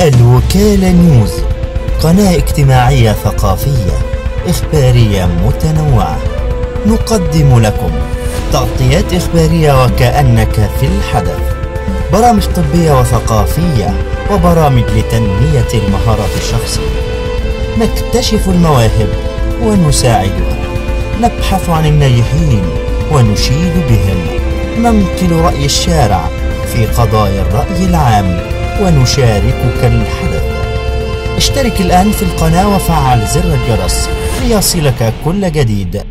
الوكالة نيوز. قناة اجتماعية ثقافية إخبارية متنوعة. نقدم لكم تغطيات إخبارية وكأنك في الحدث. برامج طبية وثقافية وبرامج لتنمية المهارات الشخصية. نكتشف المواهب ونساعدها. نبحث عن الناجحين ونشيد بهم. ننقل رأي الشارع في قضايا الرأي العام. ونشاركك الحدث. اشترك الآن في القناة وفعل زر الجرس ليصلك كل جديد.